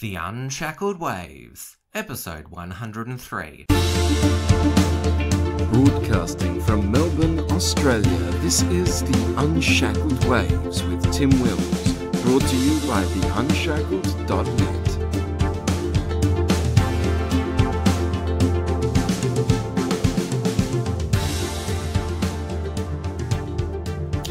The Unshackled Waves, Episode 103. Broadcasting from Melbourne, Australia, this is The Unshackled Waves with Tim Wills, brought to you by theunshackled.net.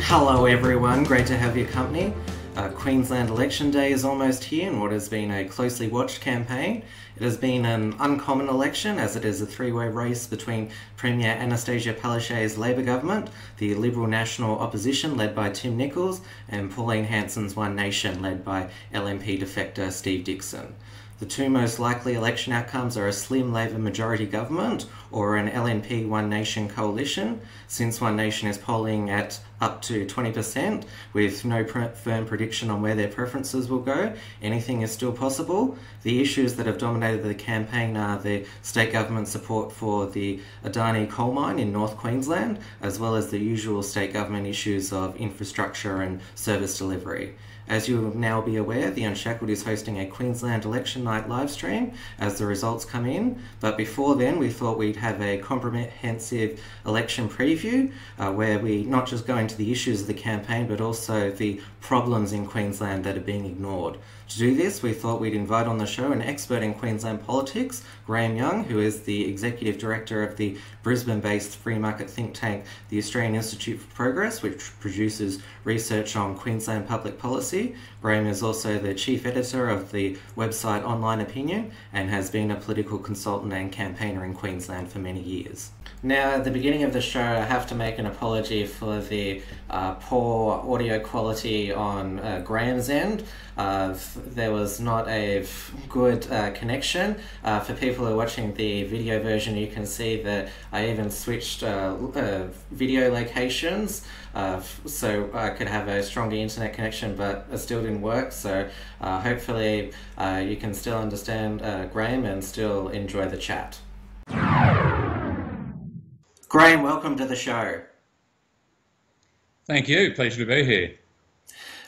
Hello, everyone. Great to have your company. Uh, Queensland Election Day is almost here in what has been a closely watched campaign. It has been an uncommon election as it is a three way race between Premier Anastasia Palaszczuk's Labor government, the Liberal National Opposition led by Tim Nicholls, and Pauline Hanson's One Nation led by LNP defector Steve Dickson. The two most likely election outcomes are a slim Labor majority government or an LNP One Nation coalition, since One Nation is polling at up to 20% with no firm prediction on where their preferences will go. Anything is still possible. The issues that have dominated the campaign are the state government support for the Adani coal mine in North Queensland, as well as the usual state government issues of infrastructure and service delivery. As you will now be aware, The Unshackled is hosting a Queensland election night live stream as the results come in. But before then, we thought we'd have a comprehensive election preview uh, where we not just go into the issues of the campaign but also the problems in Queensland that are being ignored. To do this, we thought we'd invite on the show an expert in Queensland politics, Graham Young, who is the Executive Director of the Brisbane based free market think tank, the Australian Institute for Progress, which produces research on Queensland public policy. Graham is also the Chief Editor of the website Online Opinion and has been a political consultant and campaigner in Queensland for many years. Now, at the beginning of the show, I have to make an apology for the uh, poor audio quality on uh, Graham's end. Uh, there was not a good uh, connection. Uh, for people who are watching the video version, you can see that I even switched uh, video locations so I could have a stronger internet connection, but it still didn't work. So uh, hopefully, uh, you can still understand Graham and still enjoy the chat. Graham, welcome to the show. Thank you. Pleasure to be here.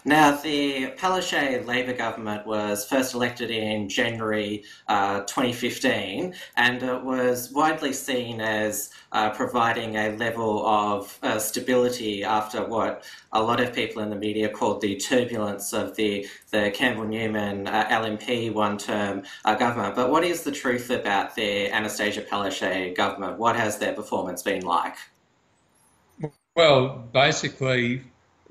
Now, the Palaszczuk Labor government was first elected in January uh, 2015, and it was widely seen as uh, providing a level of uh, stability after what a lot of people in the media called the turbulence of the, the Campbell Newman uh, LNP one term uh, government. But what is the truth about the Anastasia Palaszczuk government? What has their performance been like? Well, basically,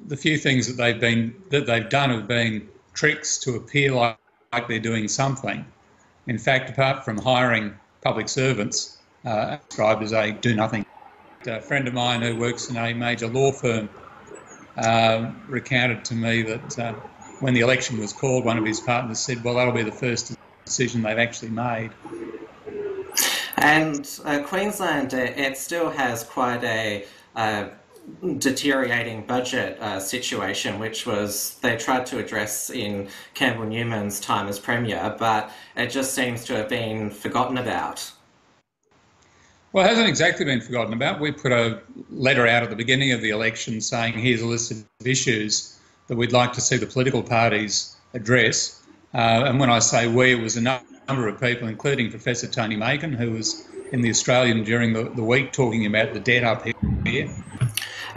the few things that they've been that they've done have been tricks to appear like, like they're doing something. In fact, apart from hiring public servants, uh, described as a do nothing. A friend of mine who works in a major law firm uh, recounted to me that uh, when the election was called, one of his partners said, "Well, that'll be the first decision they've actually made." And uh, Queensland, it still has quite a uh, deteriorating budget uh, situation, which was they tried to address in Campbell Newman's time as Premier, but it just seems to have been forgotten about. Well, it hasn't exactly been forgotten about. We put a letter out at the beginning of the election saying here's a list of issues that we'd like to see the political parties address. Uh, and when I say we, it was a number of people, including Professor Tony Makin, who was in the Australian during the, the week talking about the debt up here.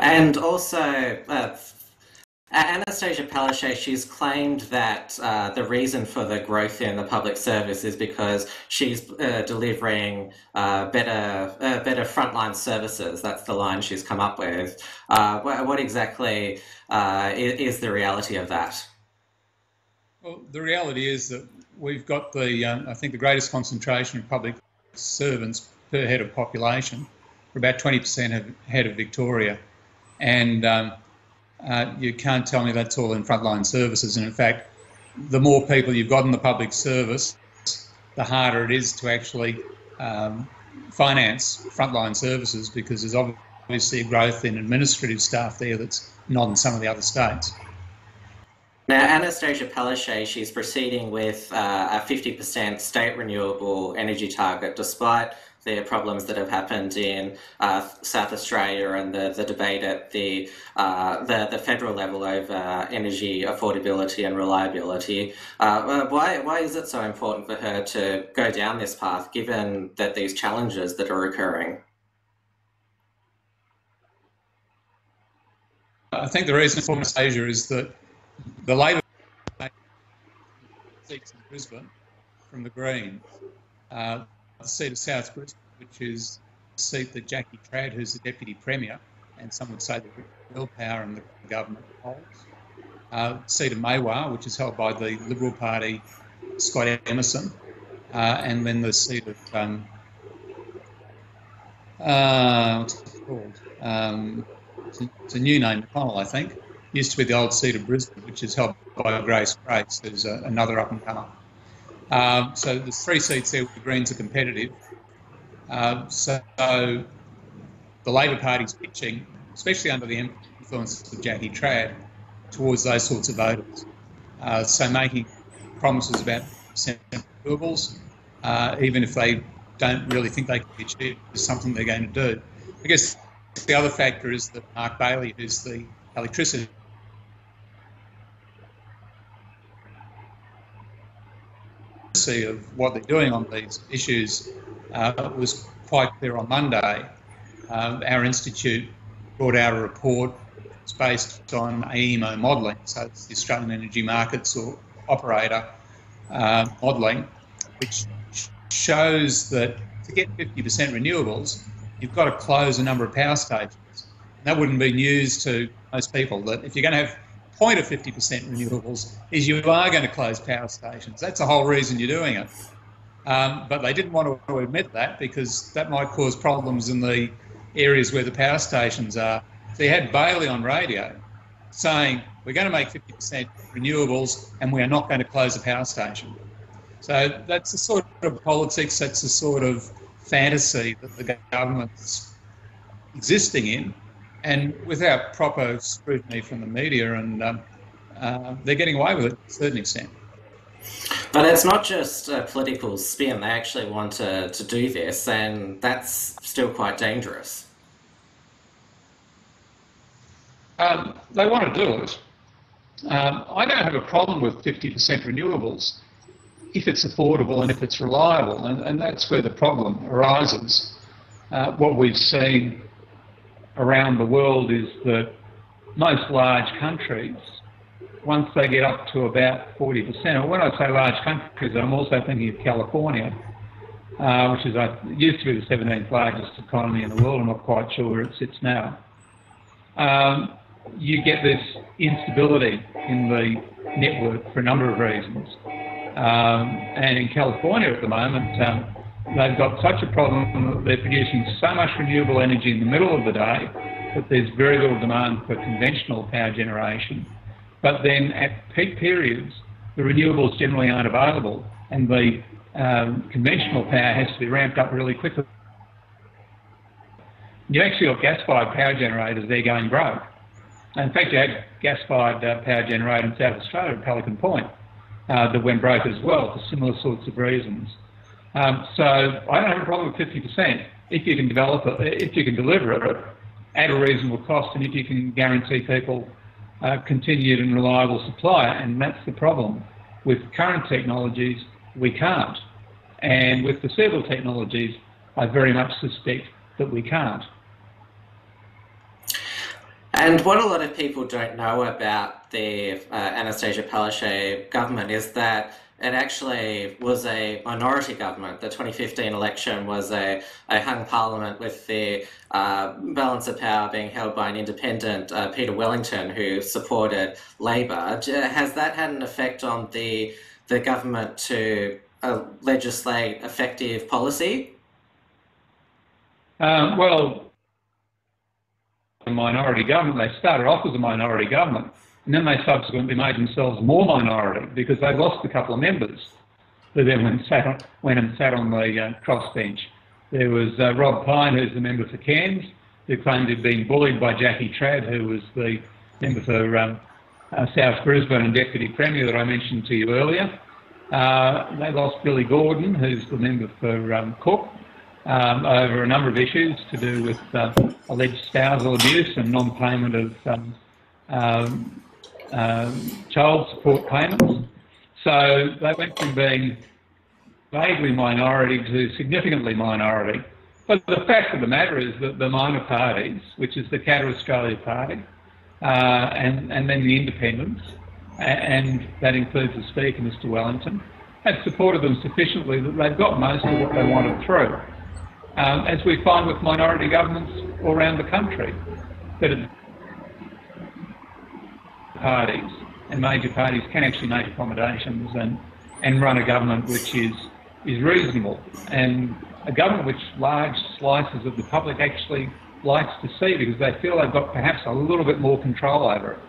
And also, uh, Anastasia Palaszczuk, she's claimed that uh, the reason for the growth in the public service is because she's uh, delivering uh, better uh, better frontline services. That's the line she's come up with. Uh, what, what, exactly uh, is, is, the reality of that? Well, the reality is that we've got the um, I think the greatest concentration of public servants per head of population. We're about 20% ahead of Victoria and um, uh, you can't tell me that's all in frontline services. And in fact, the more people you've got in the public service, the harder it is to actually um, finance frontline services because there's obviously a growth in administrative staff there that's not in some of the other states. Now, Anastasia Palaszczuk, she's proceeding with uh, a 50% state renewable energy target, despite the problems that have happened in uh, South Australia and the, the debate at the, uh, the, the federal level over energy affordability and reliability. Uh, why why is it so important for her to go down this path, given that these challenges that are occurring? I think the reason for Anastasia is that the Labor seats in Brisbane from the Greens. Uh, the seat of South Brisbane, which is the seat that Jackie Trad, who's the Deputy Premier, and some would say the real power in the government holds. Uh, seat of Maiwar, which is held by the Liberal Party, Scott Emerson, uh, and then the seat of um, uh, what's it called? Um, it's, a, it's, a, new name, I think. Used to be the old seat of Brisbane, which is held by Grace Grace, who's a, another up and comer. Um, so there's three seats there where the Greens are competitive. Uh, so the Labor Party's pitching, especially under the influence of Jackie Trad, towards those sorts of voters. Uh, so making promises about renewables, uh, even if they don't really think they can be achieved, is something they're going to do. I guess the other factor is that Mark Bailey, who's the electricity of what they're doing on these issues uh, was quite clear on Monday. Uh, our institute brought out a report. It's based on AEMO modelling, so it's the Australian Energy Markets or Operator uh, modelling, which shows that to get 50% renewables, you've got to close a number of power stations. That wouldn't be news to most people that if you're going to have point of 50% renewables is you are going to close power stations. That's the whole reason you're doing it. Um, but they didn't want to admit that because that might cause problems in the areas where the power stations are. So you had Bailey on radio saying, we're going to make 50% renewables and we are not going to close a power station. So that's the sort of politics, that's the sort of fantasy that the government's existing in and without proper scrutiny from the media, and um, uh, they're getting away with it to a certain extent. But it's not just a political spin. They actually want to, to do this, and that's still quite dangerous. Um, they want to do it. Um, I don't have a problem with 50% renewables if it's affordable and if it's reliable, and, and that's where the problem arises. Uh, what we've seen around the world is that most large countries, once they get up to about 40%, and when I say large countries, I'm also thinking of California, uh, which is uh, used to be the 17th largest economy in the world. I'm not quite sure where it sits now. Um, you get this instability in the network for a number of reasons. Um, and in California at the moment, um, they've got such a problem that they're producing so much renewable energy in the middle of the day that there's very little demand for conventional power generation. But then at peak periods, the renewables generally aren't available and the um, conventional power has to be ramped up really quickly. You actually got gas-fired power generators there going broke. In fact, you had gas-fired uh, power generator in South Australia at Pelican Point uh, that went broke as well for similar sorts of reasons. Um, so I don't have a problem with 50% if you can develop it, if you can deliver it at a reasonable cost, and if you can guarantee people uh, continued and reliable supply. And that's the problem with current technologies. We can't, and with foreseeable technologies, I very much suspect that we can't. And what a lot of people don't know about the uh, Anastasia Palaszczuk government is that it actually was a minority government. The 2015 election was a, a hung parliament with the uh, balance of power being held by an independent, uh, Peter Wellington, who supported Labor. Has that had an effect on the, the government to uh, legislate effective policy? Um, well, a minority government, they started off as a minority government and then they subsequently made themselves more minority because they lost a couple of members who then went, sat on, went and sat on the uh, crossbench. There was uh, Rob Pyne, who's the member for Cairns, who claimed he'd been bullied by Jackie Trad, who was the member for um, uh, South Brisbane and Deputy Premier that I mentioned to you earlier. Uh, they lost Billy Gordon, who's the member for um, Cook, um, over a number of issues to do with uh, alleged spousal abuse and non-payment of um, um, child support payments. So they went from being vaguely minority to significantly minority. But the fact of the matter is that the minor parties, which is the Katter Australia Party, uh, and, and then the independents, and that includes the Speaker, Mr Wellington, have supported them sufficiently that they've got most of what they wanted through. Um, as we find with minority governments all around the country, that parties and major parties can actually make accommodations and, and run a government which is, is reasonable and a government which large slices of the public actually likes to see because they feel they've got perhaps a little bit more control over it.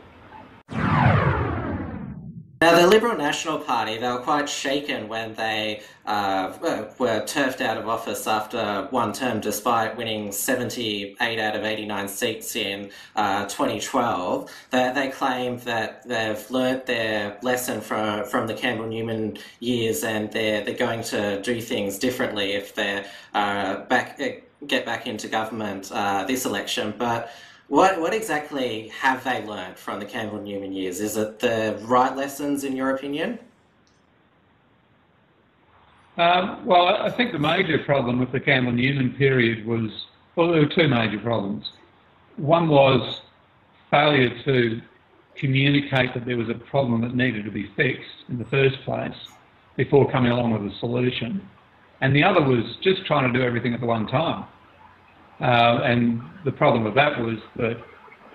Now, the Liberal National Party, they were quite shaken when they uh, were turfed out of office after one term, despite winning 78 out of 89 seats in uh, 2012. They, they claim that they've learnt their lesson from, from the Campbell Newman years and they're, they're going to do things differently if they uh, back, get back into government uh, this election. But what what exactly have they learned from the Campbell Newman years? Is it the right lessons, in your opinion? Um, well, I think the major problem with the Campbell Newman period was well, there were two major problems. One was failure to communicate that there was a problem that needed to be fixed in the first place before coming along with a solution. And the other was just trying to do everything at the one time. Uh, and the problem with that was that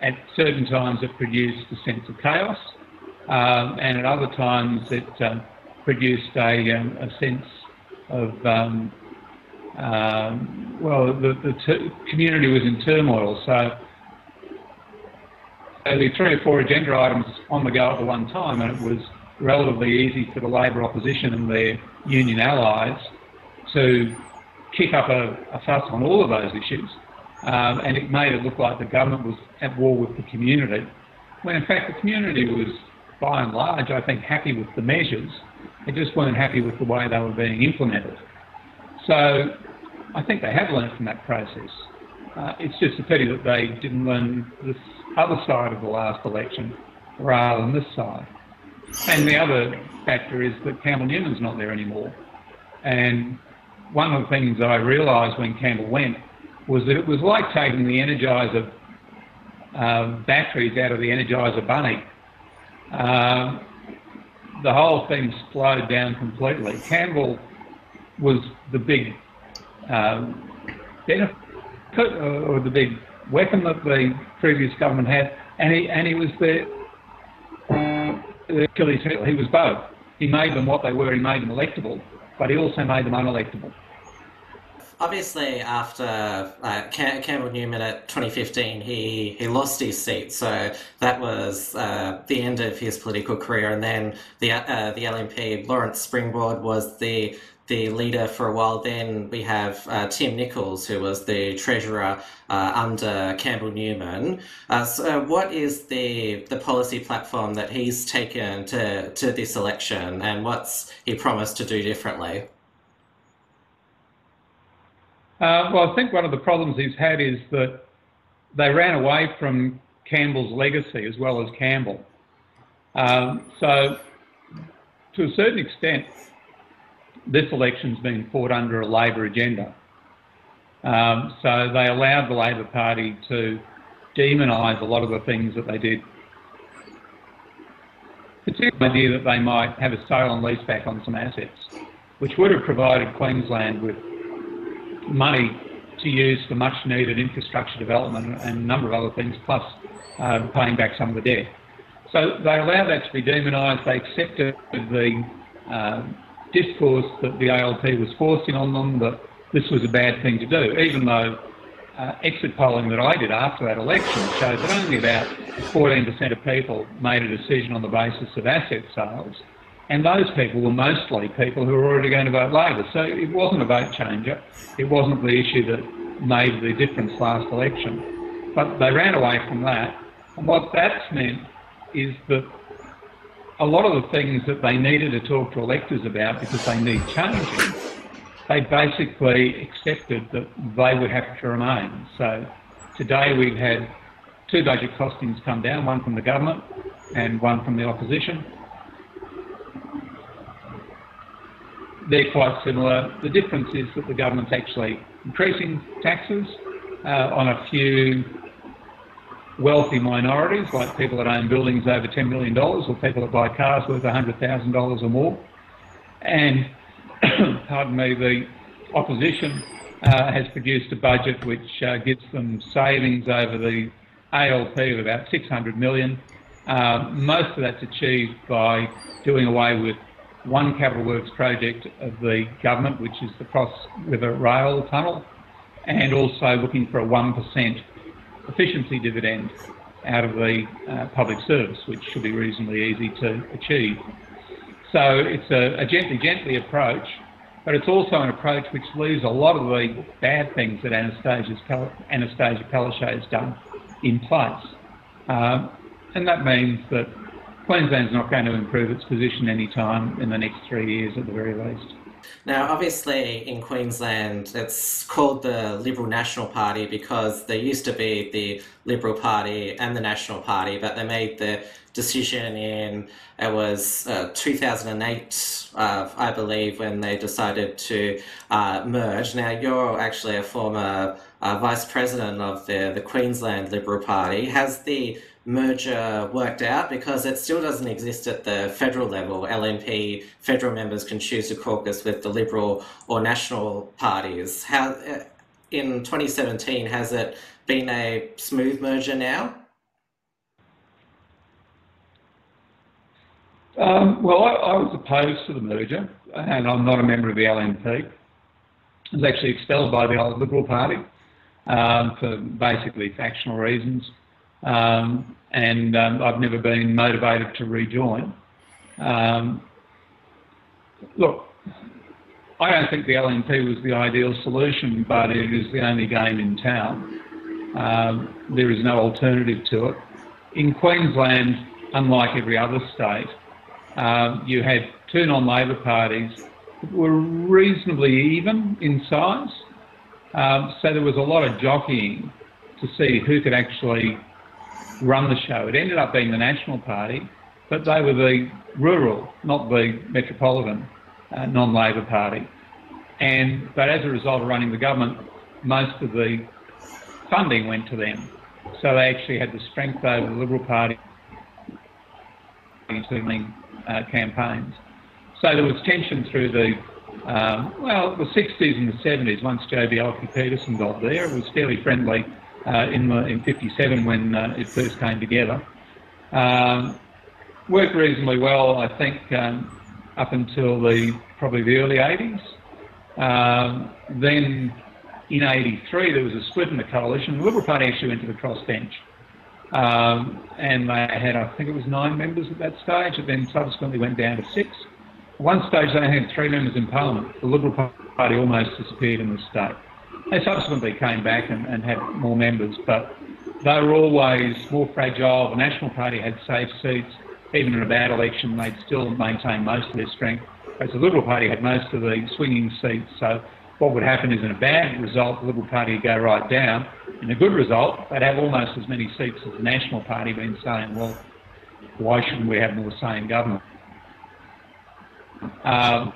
at certain times it produced a sense of chaos, um, and at other times it um, produced a, um, a, sense of, um, um, well, the, the community was in turmoil. So there were three or four agenda items on the go at the one time, and it was relatively easy for the Labor opposition and their union allies to kick up a, a fuss on all of those issues, um, and it made it look like the government was at war with the community, when in fact the community was, by and large, I think, happy with the measures. They just weren't happy with the way they were being implemented. So I think they have learned from that process. Uh, it's just a pity that they didn't learn this other side of the last election rather than this side. And the other factor is that Campbell Newman's not there anymore. And one of the things I realised when Campbell went was that it was like taking the Energizer uh, batteries out of the Energizer bunny. Uh, the whole thing slowed down completely. Campbell was the big um, benefit or the big weapon that the previous government had, and he and he was the, the Achilles heel. He was both. He made them what they were. He made them electable, but he also made them unelectable. Obviously, after uh, Cam- Campbell Newman at 2015, he, he lost his seat, so that was uh, the end of his political career. And then the uh, the LNP, Lawrence Springborg, was the the leader for a while. Then we have uh, Tim Nicholls, who was the treasurer uh, under Campbell Newman. Uh, so, what is the the policy platform that he's taken to to this election, and what's he promised to do differently? Uh, well, I think one of the problems he's had is that they ran away from Campbell's legacy as well as Campbell. Um, so, to a certain extent, this election's been fought under a Labor agenda. Um, so they allowed the Labor Party to demonise a lot of the things that they did. Particularly the idea that they might have a sale and lease back on some assets, which would have provided Queensland with money to use for much needed infrastructure development and a number of other things, plus uh, paying back some of the debt. So they allowed that to be demonised. They accepted the uh, discourse that the ALP was forcing on them that this was a bad thing to do, even though uh, exit polling that I did after that election showed that only about 14% of people made a decision on the basis of asset sales. And those people were mostly people who were already going to vote Labor. So it wasn't a vote changer. It wasn't the issue that made the difference last election. But they ran away from that. And what that's meant is that a lot of the things that they needed to talk to electors about because they need changing, they basically accepted that they would have to remain. So today we've had two budget costings come down, one from the government and one from the opposition. They're quite similar. The difference is that the government's actually increasing taxes uh, on a few wealthy minorities, like people that own buildings over $10 million or people that buy cars worth $100,000 or more. And, pardon me, the opposition uh, has produced a budget which uh, gives them savings over the ALP of about 600 million. Uh, most of that's achieved by doing away with one capital works project of the government, which is the Cross River Rail Tunnel, and also looking for a 1% efficiency dividend out of the uh, public service, which should be reasonably easy to achieve. So it's a, a, gently, gently approach, but it's also an approach which leaves a lot of the bad things that Anastasia's, Anastasia Palaszczuk has done in place. Um, and that means that Queensland's not going to improve its position anytime in the next three years at the very least. Now, obviously, in Queensland, it's called the Liberal National Party because there used to be the Liberal Party and the National Party, but they made the decision in it was uh, 2008, uh, I believe, when they decided to uh, merge. Now, you're actually a former uh, vice president of the the Queensland Liberal Party. Has the merger worked out because it still doesn't exist at the federal level. LNP federal members can choose to caucus with the Liberal or National parties. How uh, in 2017 has it been a smooth merger now? Um, well, I, I, was opposed to the merger, and I'm not a member of the LNP. I was actually expelled by the Liberal Party um, for basically factional reasons. Um, and um, I've never been motivated to rejoin. Um, look, I don't think the LNP was the ideal solution, but it is the only game in town. Um, there is no alternative to it. In Queensland, unlike every other state, um, you had two non-Labor parties that were reasonably even in size. Um, so there was a lot of jockeying to see who could actually run the show. It ended up being the National Party, but they were the rural, not the metropolitan uh, non-Labor Party. And but as a result of running the government, most of the funding went to them. So they actually had the strength over the Liberal Party to uh, campaigns. So there was tension through the um, well, the 60s and the 70s. Once J.B. Bjelke-Petersen got there, it was fairly friendly in, the, in 57 when uh, it first came together. Um, worked reasonably well, I think, um, up until the probably the early 80s. Um, then in 83 there was a split in the coalition. The Liberal Party actually went to the crossbench. Um, and they had, I think it was nine members at that stage. It then subsequently went down to six. At one stage they had three members in Parliament. The Liberal Party almost disappeared in the state. They subsequently came back and, and had more members, but they were always more fragile. The National Party had safe seats. Even in a bad election, they'd still maintain most of their strength. Whereas the Liberal Party had most of the swinging seats. So what would happen is in a bad result, the Liberal Party would go right down. In a good result, they'd have almost as many seats as the National Party been saying, well, why shouldn't we have more say in government? Um,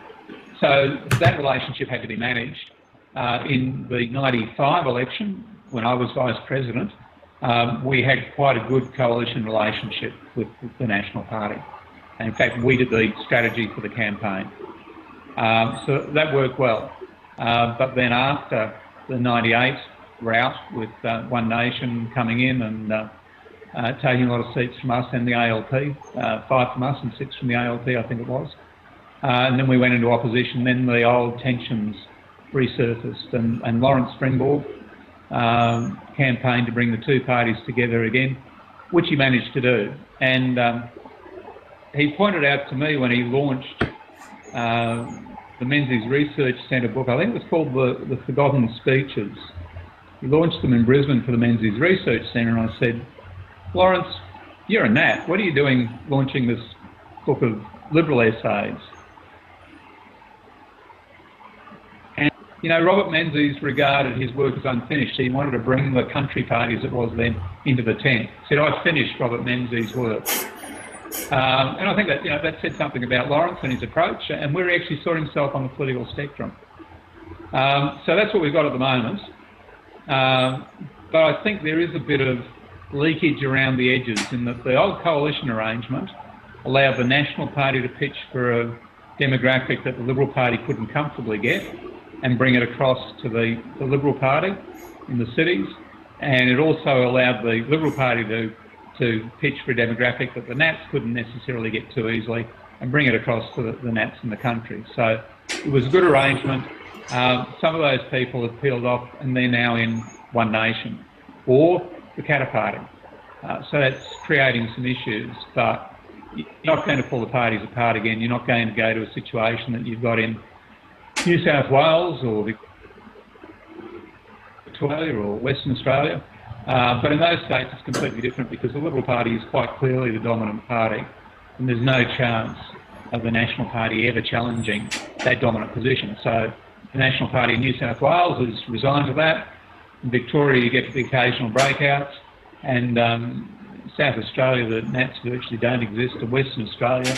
so that relationship had to be managed uh, in the 95 election, when I was Vice President, um, we had quite a good coalition relationship with, with, the National Party. And in fact, we did the strategy for the campaign. Um, so that worked well. Uh, but then after the 98 route with uh, One Nation coming in and uh, uh taking a lot of seats from us and the ALP, uh, five from us and six from the ALP, I think it was. Uh, and then we went into opposition. Then the old tensions resurfaced, and, and Lawrence Springborg um, campaigned to bring the two parties together again, which he managed to do. And um, he pointed out to me when he launched uh, the Menzies Research Centre book, I think it was called the, the Forgotten Speeches. He launched them in Brisbane for the Menzies Research Centre, and I said, Lawrence, you're a Nat. What are you doing launching this book of liberal essays? And, you know, Robert Menzies regarded his work as unfinished. He wanted to bring the country party as it was then into the tent. He said, I finished Robert Menzies' work. Um, and I think that, you know, that said something about Lawrence and his approach, and where he actually saw himself on the political spectrum. Um, so that's what we've got at the moment. Um, but I think there is a bit of leakage around the edges in that the old coalition arrangement allowed the National Party to pitch for a demographic that the Liberal Party couldn't comfortably get and bring it across to the, the Liberal Party in the cities. And it also allowed the Liberal Party to, to pitch for a demographic that the Nats couldn't necessarily get too easily and bring it across to the, the Nats in the country. So it was a good arrangement. Um, some of those people have peeled off and they're now in One Nation or the Katter Party. Uh, so that's creating some issues, but you're not going to pull the parties apart again. You're not going to go to a situation that you've got in New South Wales or Victoria or Western Australia. Uh, but in those states, it's completely different because the Liberal Party is quite clearly the dominant party, and there's no chance of the National Party ever challenging that dominant position. So the National Party in New South Wales has resigned to that. In Victoria, you get the occasional breakouts, and um, South Australia, the Nats virtually don't exist. In Western Australia,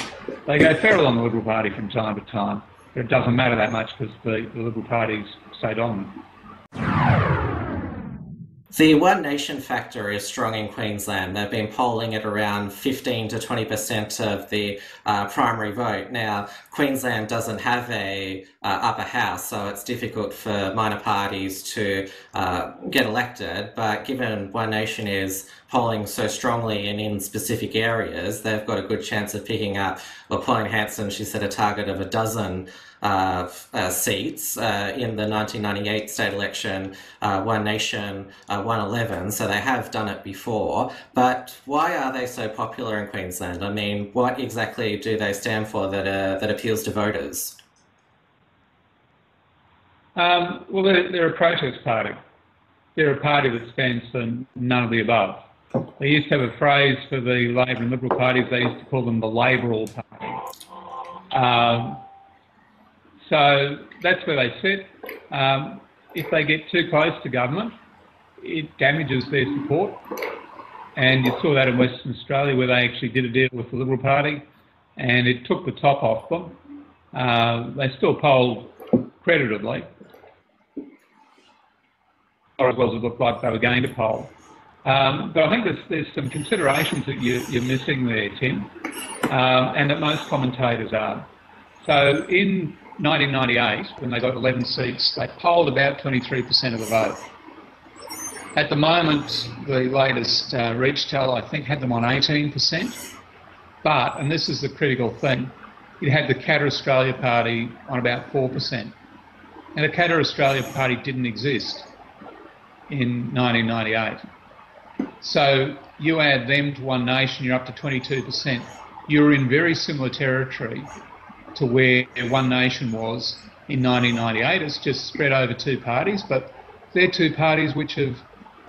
they go feral on the Liberal Party from time to time. It doesn't matter that much because the, the Liberal Party's stayed dominant. The One Nation factor is strong in Queensland. They've been polling at around 15 to 20% of the uh, primary vote. Now, Queensland doesn't have a uh, upper house, so it's difficult for minor parties to uh, get elected. But given One Nation is polling so strongly and in specific areas, they've got a good chance of picking up. Well, Pauline Hanson, she set a target of a dozen uh, uh, seats uh, in the 1998 state election, uh, One Nation, uh, 111. So they have done it before. But why are they so popular in Queensland? I mean, what exactly do they stand for that uh, that appeals to voters? Um, well, they're, they're, a protest party. They're a party that stands for none of the above. They used to have a phrase for the Labor and Liberal parties. They used to call them the Labor Party. Um, so that's where they sit. Um, if they get too close to government, it damages their support. And you saw that in Western Australia where they actually did a deal with the Liberal Party and it took the top off them. Uh, they still polled creditably, or as well as it looked like they were going to poll. Um, but I think there's, there's some considerations that you, are missing there, Tim, um, and that most commentators are. So in 1998, when they got 11 seats, they polled about 23% of the vote. At the moment, the latest uh, ReachTEL, I think, had them on 18%. But, and this is the critical thing, it had the Katter Australia Party on about 4%. And the Katter Australia Party didn't exist in 1998. So you add them to One Nation, you're up to 22%. You're in very similar territory to where One Nation was in 1998. It's just spread over two parties, but they're two parties which have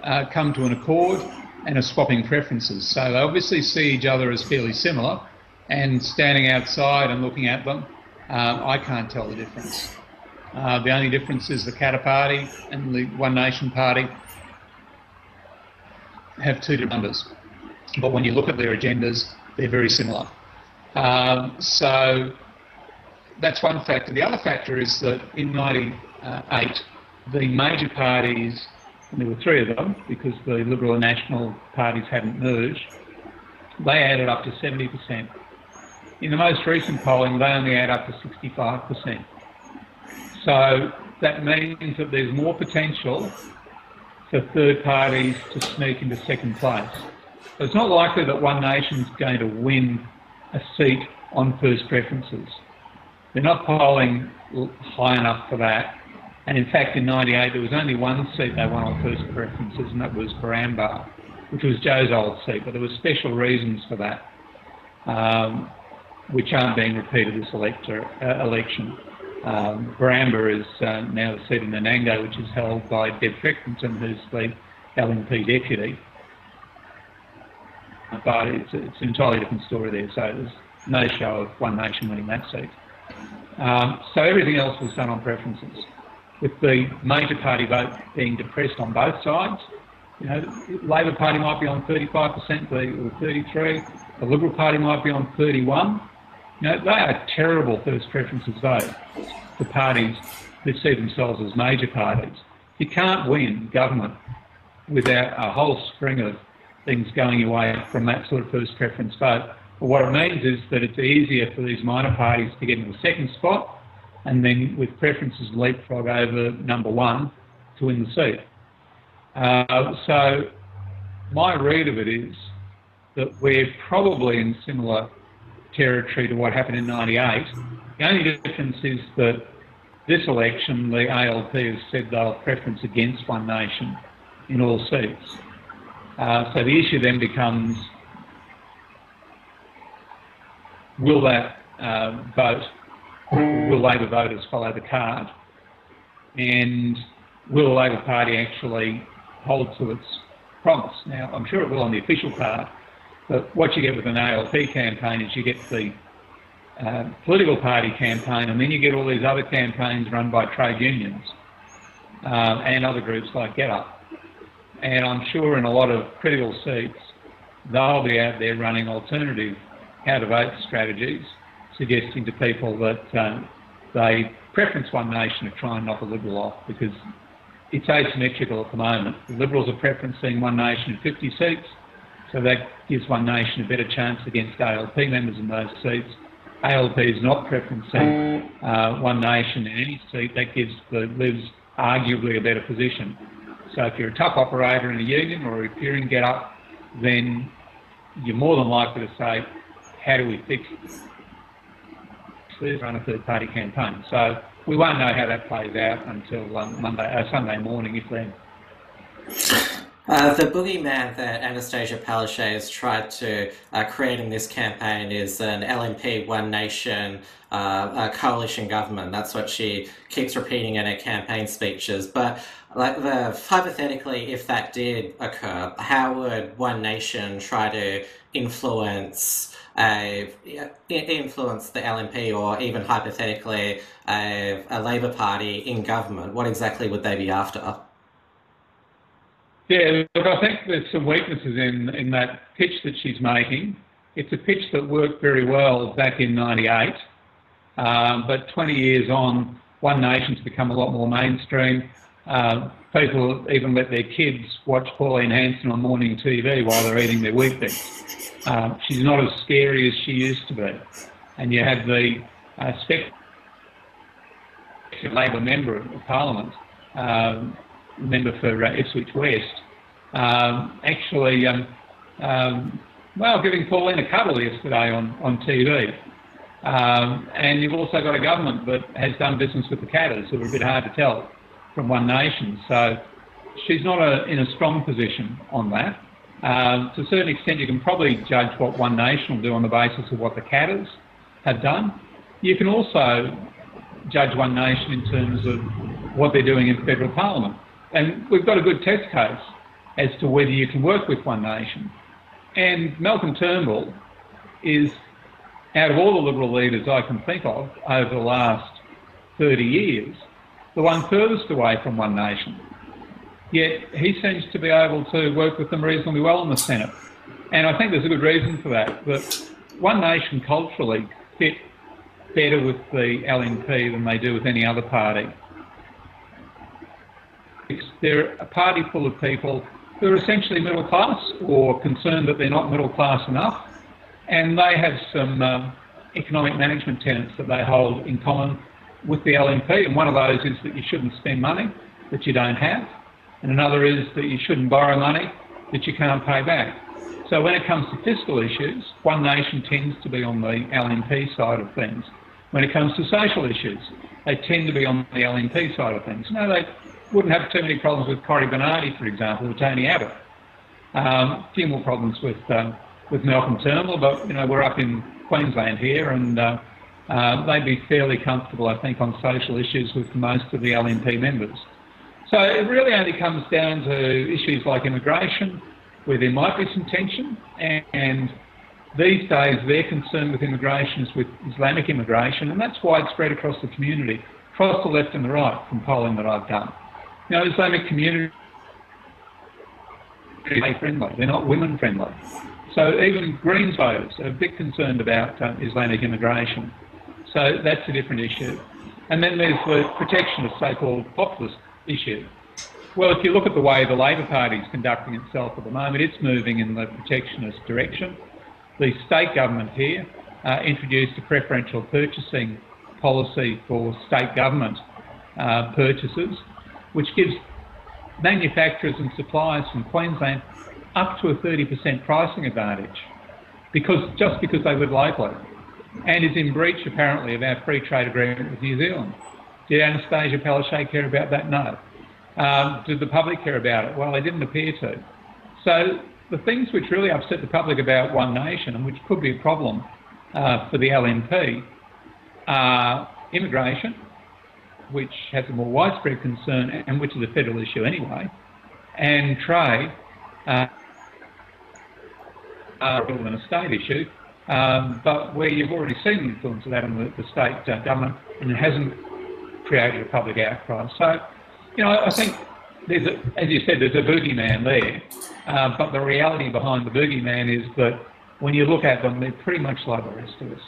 uh, come to an accord and are swapping preferences. So they obviously see each other as fairly similar, and standing outside and looking at them, uh, I can't tell the difference. Uh, the only difference is the Katter Party and the One Nation Party have two different numbers. But when you look at their agendas, they're very similar. Um, so that's one factor. The other factor is that in 98, the major parties, and there were three of them because the Liberal and National parties hadn't merged, they added up to 70%. In the most recent polling, they only add up to 65%. So that means that there's more potential for third parties to sneak into second place. So it's not likely that One Nation's going to win a seat on first preferences. They're not polling high enough for that. And in fact, in 98, there was only one seat they won on first preferences, and that was Barambah, which was Joh's old seat. But there were special reasons for that, um, which aren't being repeated this elector, uh, election. Um, Barambah is uh, now the seat in Nanango, which is held by Deb Frecklington, who's the LNP deputy. but it's, it's an entirely different story there. So there's no show of One Nation winning that seat. Um, so everything else was done on preferences, with the major party vote being depressed on both sides. You know, Labor Party might be on 35% or 33. The Liberal Party might be on 31. You know, they are terrible first preferences votes for parties that see themselves as major parties. You can't win government without a whole string of things going away from that sort of first preference vote. What it means is that it's easier for these minor parties to get into the second spot and then with preferences leapfrog over number one to win the seat. Uh, so my read of it is that we're probably in similar territory to what happened in 98. The only difference is that this election, the ALP has said they'll preference against One Nation in all seats. Uh, so the issue then becomes will that uh, vote, will Labor voters follow the card? And will the Labor Party actually hold to its promise? Now, I'm sure it will on the official card, but what you get with an ALP campaign is you get the uh, political party campaign, and then you get all these other campaigns run by trade unions uh, and other groups like GetUp. And I'm sure in a lot of critical seats, they'll be out there running alternative how to vote strategies, suggesting to people that um, they preference One Nation to try and knock a Liberal off because it's asymmetrical at the moment. The Liberals are preferencing One Nation in 50 seats, so that gives One Nation a better chance against ALP members in those seats. ALP is not preferencing uh, One Nation in any seat. That gives the Libs arguably a better position. So if you're a tough operator in a union or if you're in GetUp, then you're more than likely to say, how do we fix this? Run a third party campaign. So we won't know how that plays out until um, Monday, uh, Sunday morning, if then. Uh, the boogeyman that Anastasia Palaszczuk has tried to uh, create in this campaign is an LNP One Nation uh, coalition government. That's what she keeps repeating in her campaign speeches. But like the, hypothetically, if that did occur, how would One Nation try to influence uh, influence the LNP or even hypothetically a Labor Party in government? What exactly would they be after? Yeah, look, I think there's some weaknesses in, in that pitch that she's making. It's a pitch that worked very well back in 98, um, but 20 years on, One Nation's become a lot more mainstream. Uh, people even let their kids watch Pauline Hanson on morning TV while they're eating their Weet-Bix. Um, she's not as scary as she used to be. And you have the uh, Labor member of Parliament um, member for uh, Ipswich West, um, actually, um, um, well, giving Pauline a cuddle yesterday on, on TV. Um, and you've also got a government that has done business with the Katters, who are a bit hard to tell from One Nation. So she's not a, in a strong position on that. Um, to a certain extent, you can probably judge what One Nation will do on the basis of what the Katters have done. You can also judge One Nation in terms of what they're doing in federal parliament. And we've got a good test case as to whether you can work with One Nation. And Malcolm Turnbull is, out of all the Liberal leaders I can think of over the last 30 years, the one furthest away from One Nation. Yet he seems to be able to work with them reasonably well in the Senate. And I think there's a good reason for that. That One Nation culturally fit better with the LNP than they do with any other party. They're a party full of people who are essentially middle class or concerned that they're not middle class enough. And they have some um, economic management tenets that they hold in common with the LNP. And one of those is that you shouldn't spend money that you don't have. And another is that you shouldn't borrow money that you can't pay back. So when it comes to fiscal issues, One Nation tends to be on the LNP side of things. When it comes to social issues, they tend to be on the LNP side of things. No, they wouldn't have too many problems with Cory Bernardi, for example, or Tony Abbott. Um, a few more problems with um, with Malcolm Turnbull, but you know we're up in Queensland here, and uh, uh, they'd be fairly comfortable, I think, on social issues with most of the LNP members. So it really only comes down to issues like immigration, where there might be some tension, and, and these days their concern with immigration is with Islamic immigration, and that's widespread across the community, across the left and the right from polling that I've done. Know, Islamic community friendly, they're not women friendly. So even Greens voters are a bit concerned about uh, Islamic immigration. So that's a different issue. And then there's the protection of so-called populist issue. Well, if you look at the way the Labor Party is conducting itself at the moment, it's moving in the protectionist direction. The state government here uh, introduced a preferential purchasing policy for state government uh, purchases, which gives manufacturers and suppliers from Queensland up to a 30% pricing advantage because just because they live locally and is in breach apparently of our free trade agreement with New Zealand. Did Anastasia Palaszczuk care about that? No. Um, did the public care about it? Well, they didn't appear to. So the things which really upset the public about One Nation and which could be a problem uh, for the LNP are immigration, which has a more widespread concern and which is a federal issue anyway, and trade, uh, are than a state issue, um, but where you've already seen the influence of that on the, the state uh, government and it hasn't created a public outcry. So, you know, I think there's, a, as you said, there's a boogeyman there, uh, but the reality behind the boogeyman is that when you look at them, they're pretty much like the rest of us.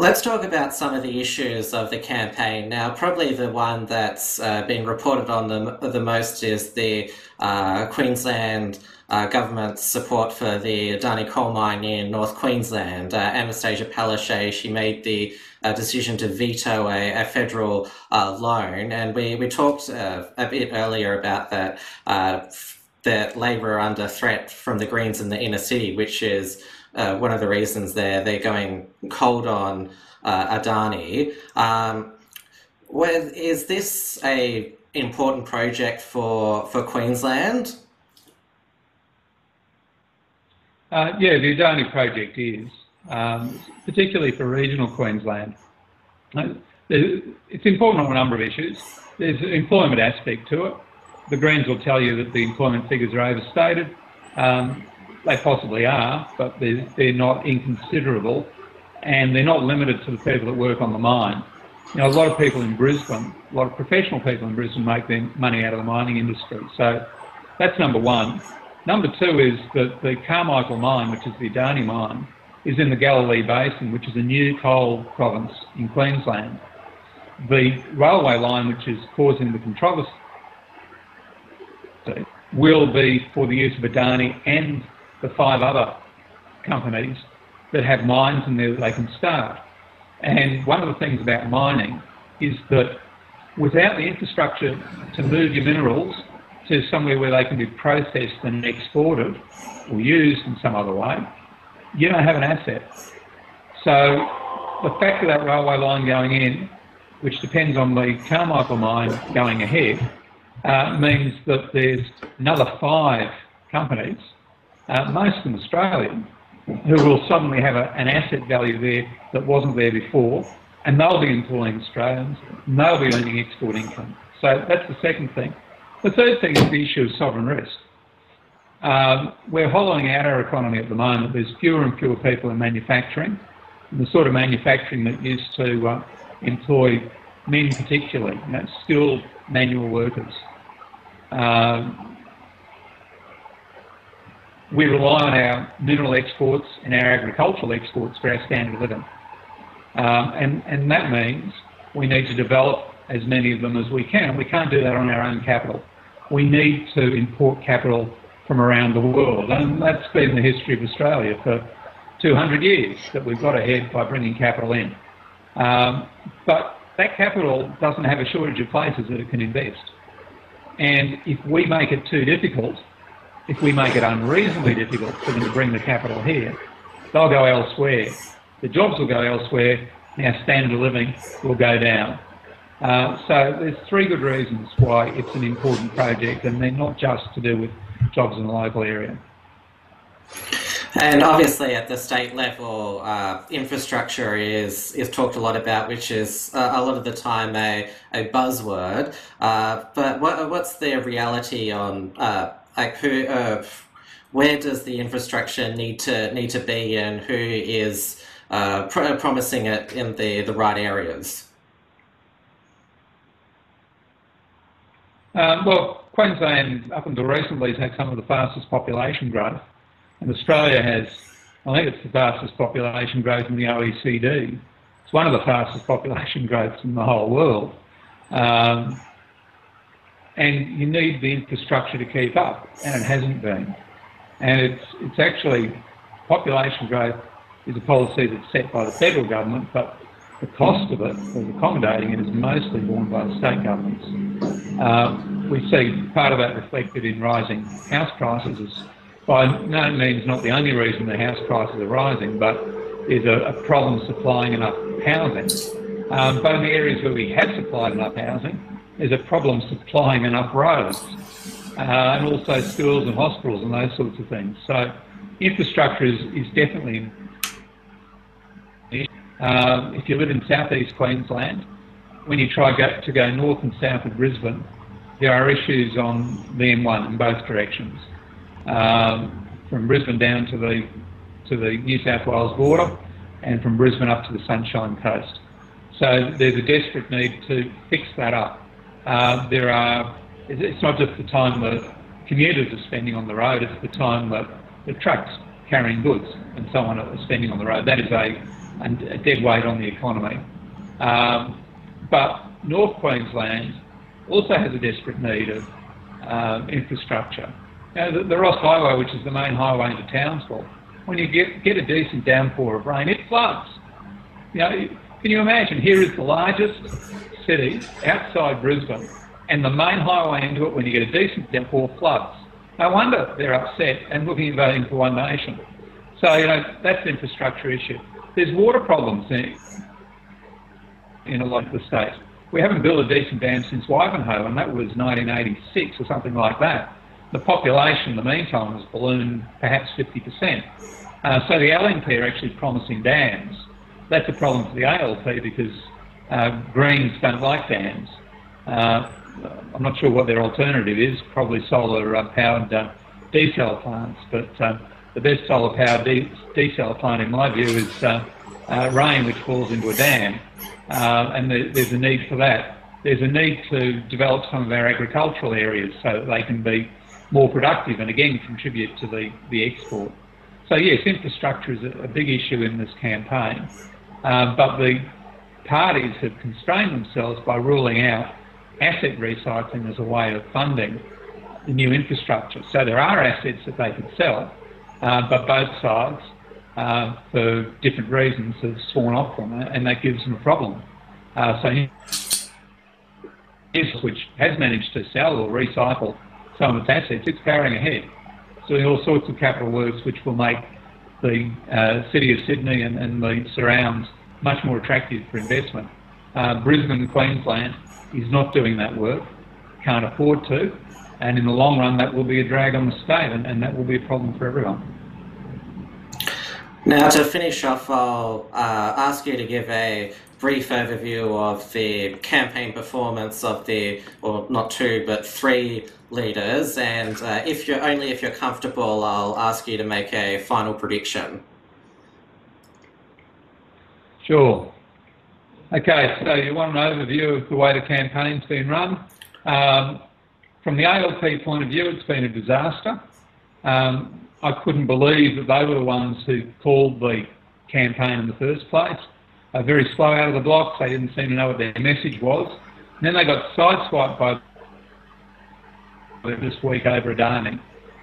Let's talk about some of the issues of the campaign. Now, probably the one that's uh, been reported on the, the most is the uh, Queensland uh, government's support for the Adani coal mine in North Queensland. Uh, Anastasia Palaszczuk, she made the uh, decision to veto a, a federal uh, loan, and we, we talked a bit earlier about that, that Labor are under threat from the Greens in the inner city, which is uh, one of the reasons they're they're going cold on uh, Adani. Um, is this a important project for for Queensland? Uh, yeah, the Adani project is, um, particularly for regional Queensland. Uh, it's important on a number of issues. There's an employment aspect to it. The Greens will tell you that the employment figures are overstated. Um, they possibly are, but they're, they're not inconsiderable and they're not limited to the people that work on the mine. Know, a lot of people in Brisbane, a lot of professional people in Brisbane make their money out of the mining industry. So that's number one. Number two is that the Carmichael mine, which is the Adani mine, is in the Galilee Basin, which is a new coal province in Queensland. The railway line, which is causing the controversy, will be for the use of Adani and the five other companies that have mines and they can start. And one of the things about mining is that without the infrastructure to move your minerals to somewhere where they can be processed and exported or used in some other way, you don't have an asset. So the fact of that railway line going in, which depends on the Carmichael mine going ahead, uh, means that there's another five companies uh, most of them Australian, who will suddenly have a, an asset value there that wasn't there before, and they'll be employing Australians, and they'll be earning export income. So that's the second thing. The third thing is the issue of sovereign risk. Um, we're hollowing out our economy at the moment. There's fewer and fewer people in manufacturing, the sort of manufacturing that used to uh, employ men particularly, you know, skilled manual workers. Um, we rely on our mineral exports and our agricultural exports for our standard of living. Um, and, and that means we need to develop as many of them as we can. We can't do that on our own capital. We need to import capital from around the world. And that's been the history of Australia for 200 years, that we've got ahead by bringing capital in. Um, but that capital doesn't have a shortage of places that it can invest. And if we make it too difficult if we make it unreasonably difficult for them to bring the capital here, they'll go elsewhere. The jobs will go elsewhere, and our standard of living will go down. Uh, so there's three good reasons why it's an important project, and they're not just to do with jobs in the local area. And obviously, at the state level, uh, infrastructure is is talked a lot about, which is uh, a lot of the time a, a buzzword. Uh, but what, what's the reality on uh, like who, uh, where does the infrastructure need to need to be, and who is uh, pr- promising it in the, the right areas? Um, well, Queensland, up until recently, has had some of the fastest population growth. And Australia has, I think it's the fastest population growth in the OECD. It's one of the fastest population growths in the whole world. Um, and you need the infrastructure to keep up, and it hasn't been. And it's, it's actually, population growth is a policy that's set by the federal government, but the cost of it, of accommodating it, is mostly borne by the state governments. Uh, we see part of that reflected in rising house prices as by no means not the only reason the house prices are rising, but is a, a problem supplying enough housing. Um, but in the areas where we have supplied enough housing, there's a problem supplying enough roads uh, and also schools and hospitals and those sorts of things. So infrastructure is, is definitely uh, if you live in southeast Queensland, when you try go, to go north and south of Brisbane, there are issues on the M1 in both directions um, from Brisbane down to the to the New South Wales border, and from Brisbane up to the Sunshine Coast. So there's a desperate need to fix that up. Uh, there are. It's not just the time that commuters are spending on the road; it's the time that the trucks carrying goods and so on are spending on the road. That is a, a dead weight on the economy. Um, but North Queensland also has a desperate need of um, infrastructure. Know, the, the, Bruce Highway, which is the main highway into Townsville, when you get, get a decent downpour of rain, it floods. You know, can you imagine? Here is the largest city outside Brisbane, and the main highway into it, when you get a decent downpour, floods. No wonder they're upset and looking at voting for One Nation. So, you know, that's an infrastructure issue. There's water problems in, in a lot of the states. We haven't built a decent dam since Wivenhoe, and that was 1986 or something like that the population in the meantime has ballooned perhaps 50%. Uh, so the LNP are actually promising dams. That's a problem for the ALP because uh, Greens don't like dams. Uh, I'm not sure what their alternative is, probably solar uh, powered uh, desal plants, but uh, the best solar powered desal plant in my view is uh, rain which falls into a dam, and the, there's a need for that. There's a need to develop some of our agricultural areas so that they can be more productive and again contribute to the, the export. So yes, infrastructure is a, a big issue in this campaign, but the parties have constrained themselves by ruling out asset recycling as a way of funding the new infrastructure. So there are assets that they could sell, uh, but both sides, uh, for different reasons, have sworn off from it, and that gives them a problem. Uh, so which has managed to sell or recycle some of its assets, it's powering ahead, doing all sorts of capital works which will make the uh, city of Sydney and, and, the surrounds much more attractive for investment. Uh, Brisbane, Queensland is not doing that work, can't afford to, and in the long run that will be a drag on the state and, and that will be a problem for everyone. Now, to finish off, I'll uh, ask you to give a brief overview of the campaign performance of the, or not two, but three leaders. And uh, if you're only if you're comfortable, I'll ask you to make a final prediction. Sure. Okay, so you want an overview of the way the campaign's been run. Um, from the ALP point of view, it's been a disaster. Um, I couldn't believe that they were the ones who called the campaign in the first place uh, very slow out of the blocks. They didn't seem to know what their message was. And then they got sideswiped by this week over Adani,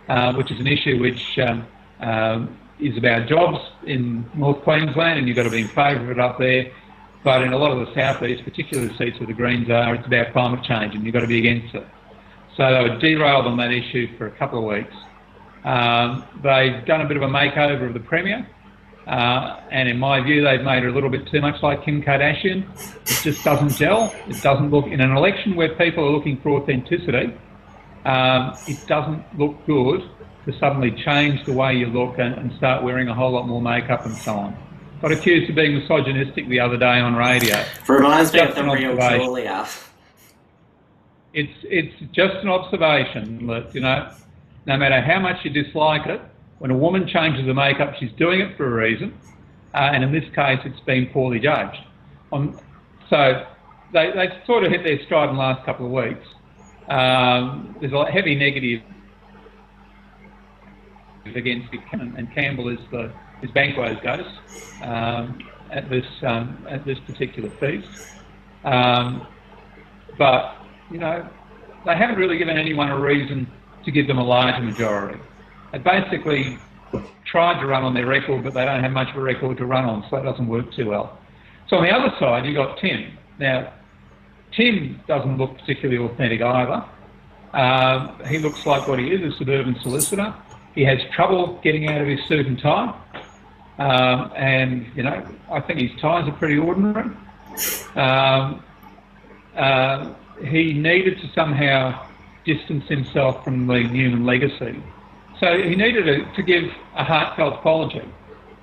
uh, which is an issue which um, uh, is about jobs in North Queensland, and you've got to be in favour of it up there. But in a lot of the southeast, particularly the seats where the Greens are, it's about climate change, and you've got to be against it. So they were derailed on that issue for a couple of weeks. Um, they've done a bit of a makeover of the Premier. Uh, and in my view, they've made her a little bit too much like Kim Kardashian. It just doesn't gel. It doesn't look, in an election where people are looking for authenticity, um, it doesn't look good to suddenly change the way you look and, and start wearing a whole lot more makeup and so on. Got accused of being misogynistic the other day on radio. Reminds me of the real. Julia. It's it's just an observation that you know, no matter how much you dislike it, when a woman changes the makeup, she's doing it for a reason, uh, and in this case, it's been poorly judged. Um, so they they sort of hit their stride in the last couple of weeks. Um, there's a heavy negative against Cameron, and Campbell is the is Banquo's ghost um, at this um, at this particular feast. Um, but you know, they haven't really given anyone a reason to give them a larger majority. They basically tried to run on their record, but they don't have much of a record to run on, so it doesn't work too well. So on the other side, you've got Tim. Now, Tim doesn't look particularly authentic either. Um, he looks like what he is, a suburban solicitor. He has trouble getting out of his suit and tie. Um, and, you know, I think his ties are pretty ordinary. Um, uh, he needed to somehow distance himself from the Newman legacy. So he needed to, to give a heartfelt apology.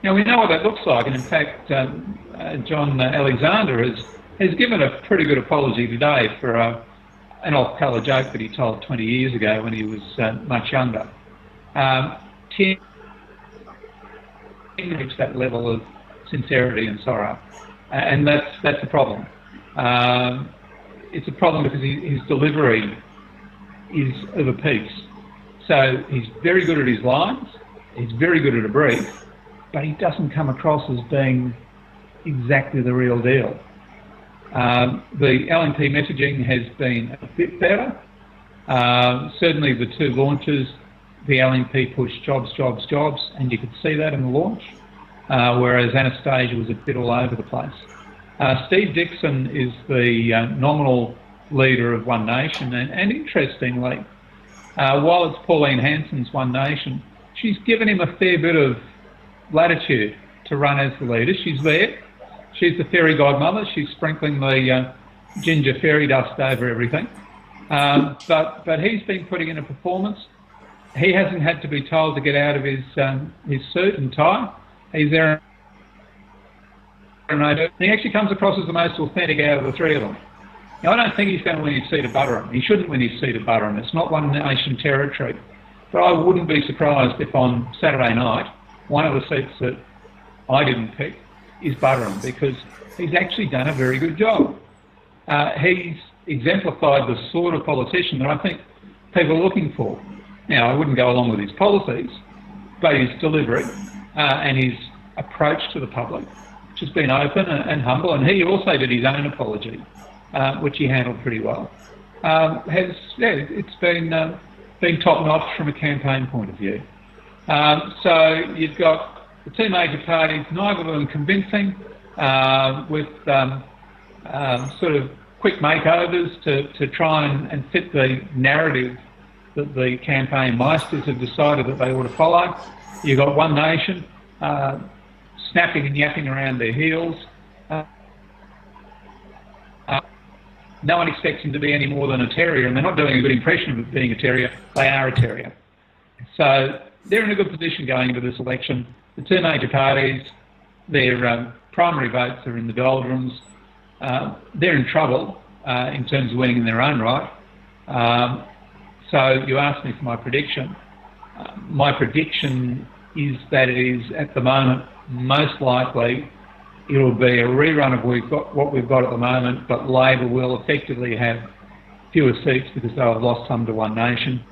Now, we know what that looks like, and in fact, um, uh, John Alexander has, has given a pretty good apology today for uh, an off colour joke that he told 20 years ago when he was uh, much younger. Um, Tim reached that level of sincerity and sorrow, and that's, that's a problem. Um, it's a problem because he, his delivery is of a piece. So he's very good at his lines, he's very good at a brief, but he doesn't come across as being exactly the real deal. Um, the LNP messaging has been a bit better. Um, certainly the two launches, the LNP pushed jobs, jobs, jobs, and you could see that in the launch, uh, whereas Anastasia was a bit all over the place. Uh, Steve Dickson is the uh, nominal leader of One Nation, and, and interestingly, uh, while it's Pauline Hanson's One Nation, she's given him a fair bit of latitude to run as the leader. She's there. She's the fairy godmother. She's sprinkling the uh, ginger fairy dust over everything. Um, but but he's been putting in a performance. He hasn't had to be told to get out of his um, his suit and tie. He's there. And he actually comes across as the most authentic out of the three of them. Now, I don't think he's going to win his seat at Buderim. He shouldn't win his seat at Buderim. It's not one nation territory. But I wouldn't be surprised if on Saturday night, one of the seats that I didn't pick is Buderim because he's actually done a very good job. Uh, he's exemplified the sort of politician that I think people are looking for. Now, I wouldn't go along with his policies, but his delivery uh, and his approach to the public, which has been open and, and humble, and he also did his own apology, uh, which he handled pretty well. Um, has yeah, it's been uh, been top notch from a campaign point of view. Um, so you've got the two major parties, neither of them convincing, uh, with um, um, sort of quick makeovers to, to try and, and fit the narrative that the campaign meisters have decided that they ought to follow. You've got One Nation uh, snapping and yapping around their heels. Uh, uh, no one expects them to be any more than a terrier, and they're not doing a good impression of being a terrier. They are a terrier. So they're in a good position going into this election. The two major parties, their um, primary votes are in the doldrums. Uh, they're in trouble uh, in terms of winning in their own right. Um, so you asked me for my prediction. Uh, my prediction is that it is at the moment most likely it'll be a rerun of we've got, what we've got at the moment, but Labor will effectively have fewer seats because they'll have lost some to One Nation.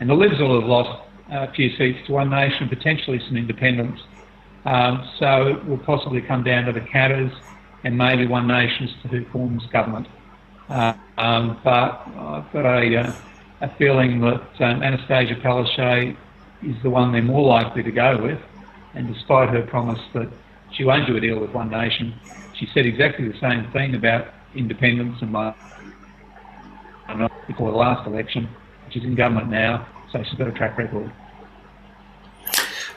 And the Libs will have lost a few seats to One Nation, potentially some independents. Um, so it will possibly come down to the Katters and maybe One Nation as to who forms government. Uh, um, but I've got a, uh, a feeling that um, Anastasia Palaszczuk is the one they're more likely to go with. And despite her promise that she won't do a deal with One Nation, she said exactly the same thing about independence and my before the last election. She's in government now, so she's got a track record.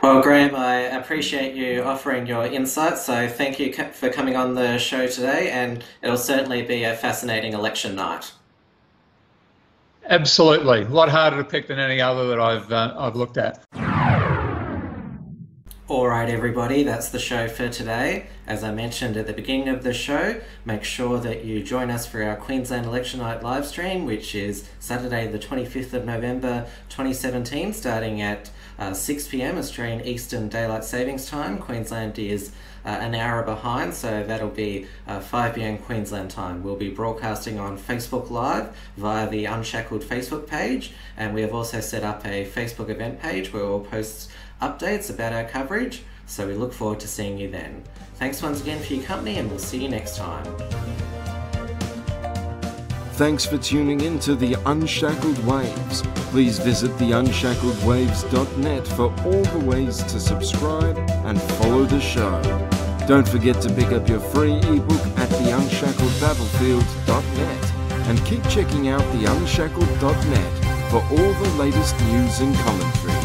Well, Graham, I appreciate you offering your insights. So thank you for coming on the show today, and it'll certainly be a fascinating election night. Absolutely, a lot harder to pick than any other that I've uh, I've looked at. All right, everybody, that's the show for today. As I mentioned at the beginning of the show, make sure that you join us for our Queensland Election Night live stream, which is Saturday, the 25th of November 2017, starting at uh, 6 pm Australian Eastern Daylight Savings Time. Queensland is uh, an hour behind, so that'll be uh, 5 pm Queensland time. We'll be broadcasting on Facebook Live via the Unshackled Facebook page, and we have also set up a Facebook event page where we'll post updates about our coverage, so we look forward to seeing you then. Thanks once again for your company, and we'll see you next time. Thanks for tuning in to the Unshackled Waves. Please visit theunshackledwaves.net for all the ways to subscribe and follow the show. Don't forget to pick up your free ebook at theunshackledbattlefield.net and keep checking out theunshackled.net for all the latest news and commentary.